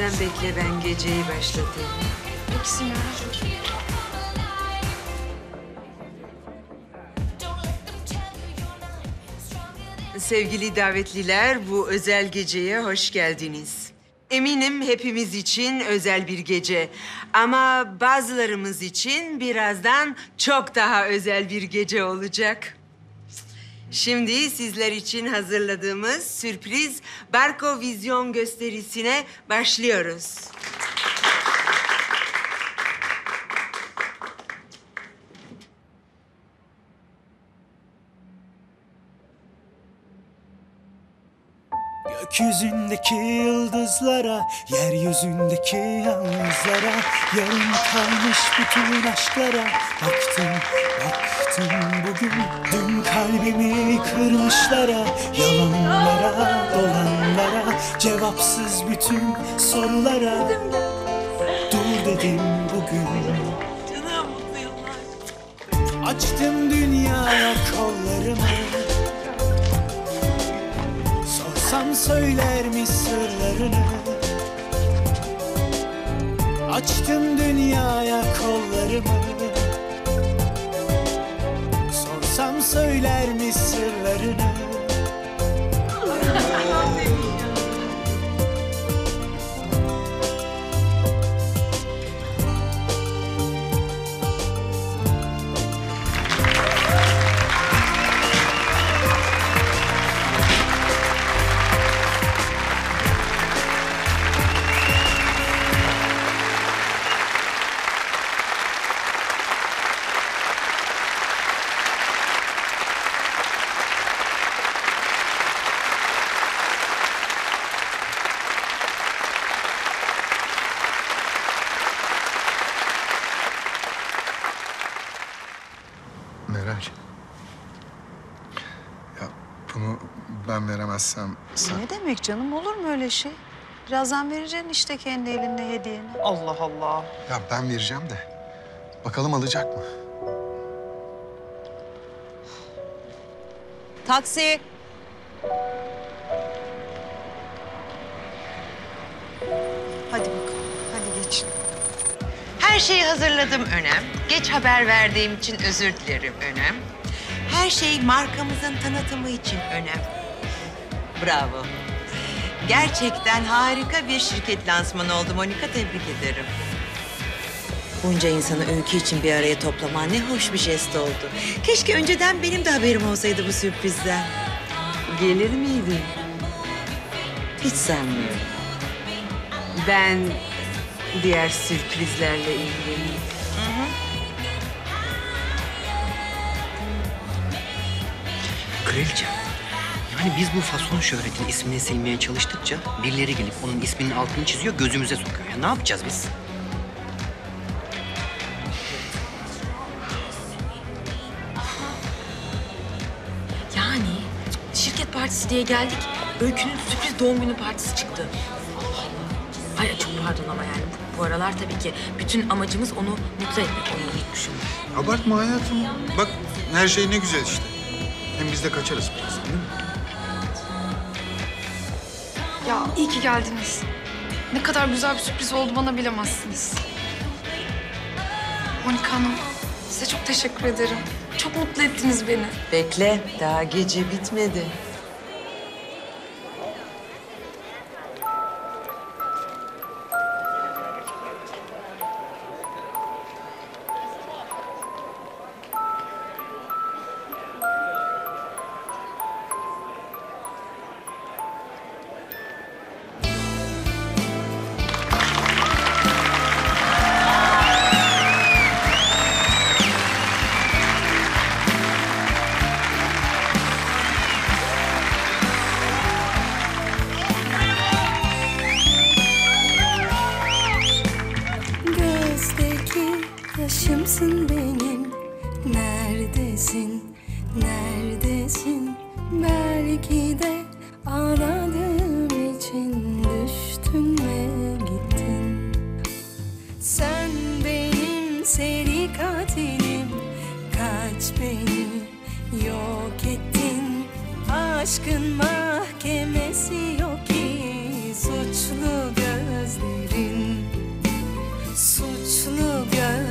Sen bekle ben geceyi başlatayım. Peki Simay. Sevgili davetliler, bu özel geceye hoş geldiniz. Eminim hepimiz için özel bir gece. Ama bazılarımız için birazdan çok daha özel bir gece olacak. Şimdi sizler için hazırladığımız sürpriz Barko Vizyon gösterisine başlıyoruz. Gökyüzündeki yıldızlara, yeryüzündeki yalnızlara Yarım kalmış bütün aşklara Baktım, baktım bugün kırmışlara Yalanlara, dolanlara Cevapsız bütün sorulara. Dur dedim bugün. Açtım dünyaya kollarımı. Sorsam söyler mi sırlarını? Açtım dünyaya kollarımı Sorsam söyler mi sırlarını ben veremezsem sen... Ne demek canım olur mu öyle şey? Birazdan vereceksin işte kendi elinde hediyeni. Allah Allah. Ya ben vereceğim de. Bakalım alacak mı? Taksi. Hadi bakalım. Hadi geçin. Her şeyi hazırladım Önem. Geç haber verdiğim için özür dilerim Önem. Her şey markamızın tanıtımı için Önem. Bravo. Gerçekten harika bir şirket lansmanı oldu Monika. Tebrik ederim. Bunca insanı öykü için bir araya toplaman ne hoş bir jest oldu. Keşke önceden benim de haberim olsaydı bu sürprizden. Gelir miydin? Hiç sanmıyorum. Ben diğer sürprizlerle ilgileneyim. Kraliçem. Yani biz bu fason şöhretin ismini silmeye çalıştıkça birileri gelip onun isminin altını çiziyor, gözümüze sokuyor. Ya ne yapacağız biz? Yani şirket partisi diye geldik. Öykü'nün sürpriz doğum günü partisi çıktı. Ay çok pardon ama yani bu, bu aralar tabii ki bütün amacımız onu mutlu etmek. Onu unutmuşum. Abartma hayatım. Bak her şey ne güzel işte. Hem biz de kaçarız biraz değil mi? Ya iyi ki geldiniz. Ne kadar güzel bir sürpriz oldu bana bilemezsiniz. Monika Hanım, size çok teşekkür ederim. Çok mutlu ettiniz beni. Bekle, daha gece bitmedi. Yaşımsın benim. Neredesin, neredesin? Belki de ağladığım için düştün ve gittin. Sen benim seri katilim. Kaç beni yok ettin. Aşkın mahkemesi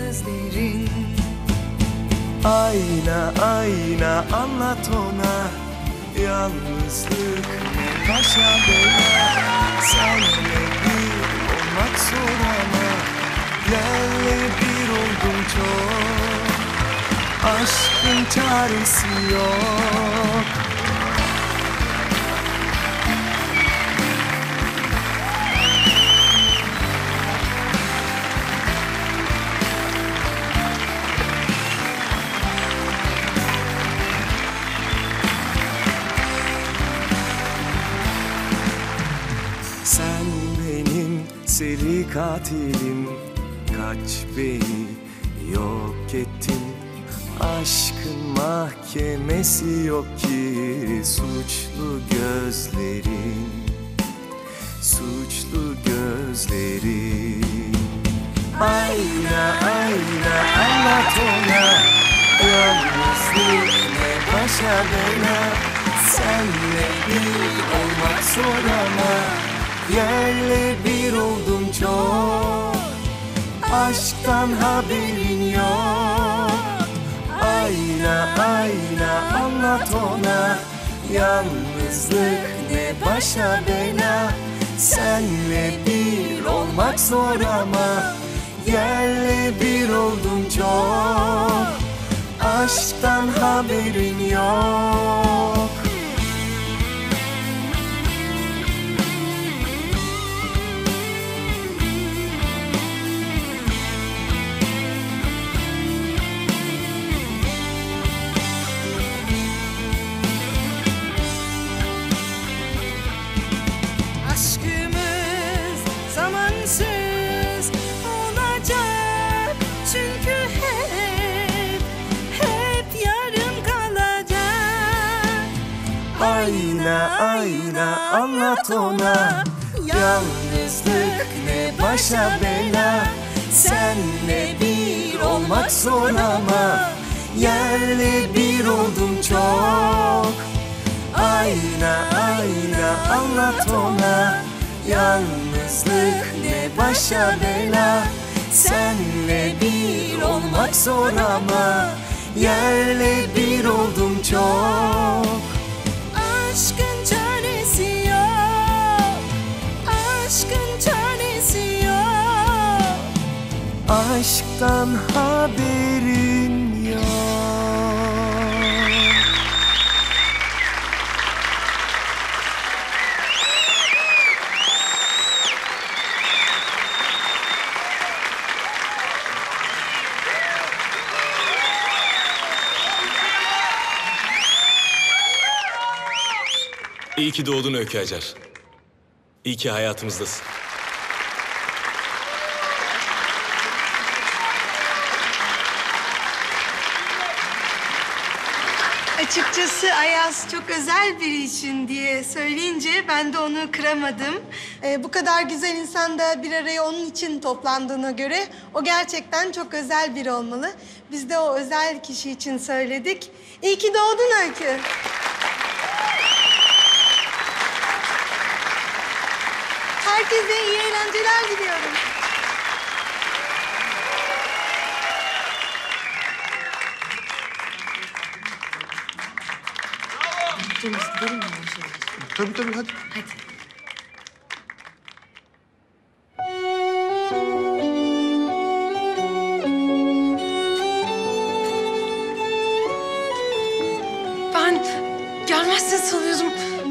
gözlerin. Ayna ayna anlat ona. Yalnızlık ne başa bela Senle bir olmak zor ama Yerle bir oldum çok. Aşkın çaresi yok katilim Kaç beni yok ettin. Aşkın mahkemesi yok ki Suçlu gözlerin Suçlu gözlerin. Ayna ayna anlat ona Yalnızlık ne başa bela. Senle bir olmak zor ama Yerle bir oldum. çok Aşktan haberin yok. Ayna ayna anlat ona. Yalnızlık ne başa bela. Senle bir olmak zor ama Yerle bir oldum çok. Aşktan haberin yok Ayna ayna anlat ona. Yalnızlık ne başa bela. Senle bir olmak zor ama Yerle bir oldum çok. Ayna ayna anlat ona. Yalnızlık ne başa bela. Senle bir olmak zor ama Yerle bir oldum çok Aşktan haberin yok İyi ki doğdun Öykü Acar. İyi ki hayatımızdasın. Açıkçası Ayaz çok özel biri için diye söyleyince ben de onu kıramadım. Ee, bu kadar güzel insan da bir araya onun için toplandığına göre o gerçekten çok özel biri olmalı. Biz de o özel kişi için söyledik. İyi ki doğdun Öykü. Herkese iyi eğlenceler diliyorum. Dur biz gidelim mi yavaş yavaş? Tabii tabii hadi. Hadi. Ben gelmezsin sanıyordum.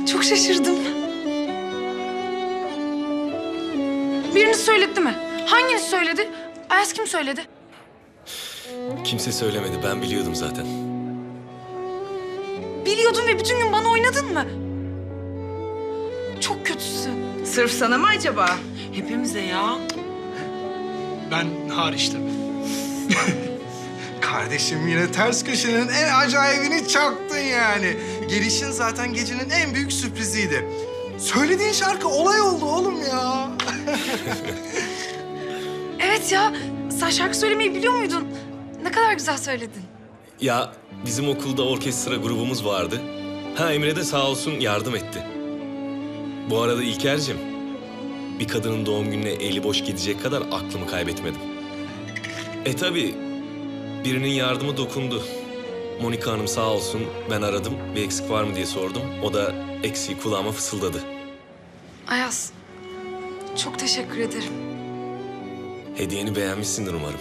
Çok şaşırdım. Biriniz söyledi mi? Hanginiz söyledi? Ayaz kim söyledi? Kimse söylemedi. Ben biliyordum zaten. Biliyordun ve bütün gün bana oynadın mı? Çok kötüsün. Sırf sana mı acaba? Hepimize ya. Ben hariç tabii. Kardeşim yine ters köşenin en acayibini çaktın yani. Gelişin zaten gecenin en büyük sürpriziydi. Söylediğin şarkı olay oldu oğlum ya. Evet ya. Sen şarkı söylemeyi biliyor muydun? Ne kadar güzel söyledin. Ya bizim okulda orkestra grubumuz vardı. Ha Emre de sağ olsun yardım etti. Bu arada İlker'cim, bir kadının doğum gününe eli boş gidecek kadar aklımı kaybetmedim. E tabii birinin yardımı dokundu. Monika Hanım sağ olsun ben aradım bir eksik var mı diye sordum. O da eksiği kulağıma fısıldadı. Ayaz, çok teşekkür ederim. Hediyeni beğenmişsindir umarım.